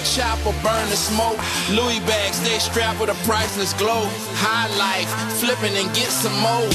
chopper, burn the smoke. Louis bags, they strap with a priceless glow. High life, flipping and get some more.